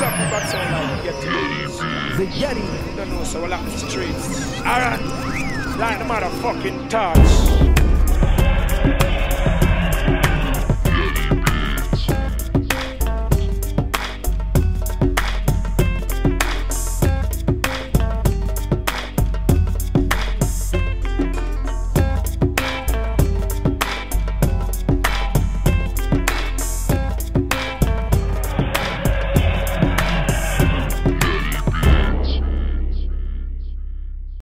Something back sound like get Yeti. The Yeti. You don't know, so we'll have the streets. Alright. Like the motherfucking touch.